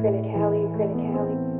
Criticality, criticality.